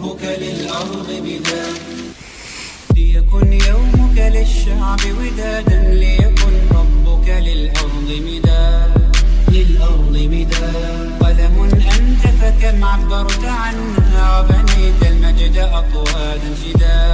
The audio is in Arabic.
حبك للأرض بداد ليكن يومك للشعب ودادا ليكن ربك للأرض مداد للأرض مداد قلم أنت فكم عبرت عنها وبنيت المجد أطوادا جداد